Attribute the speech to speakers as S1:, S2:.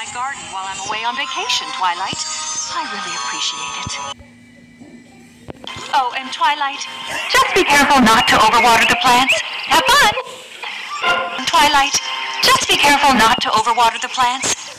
S1: my garden while I'm away on vacation, Twilight. I really appreciate it. Oh, and Twilight, just be careful not to overwater the plants. Have fun! Twilight, just be careful not to overwater the plants.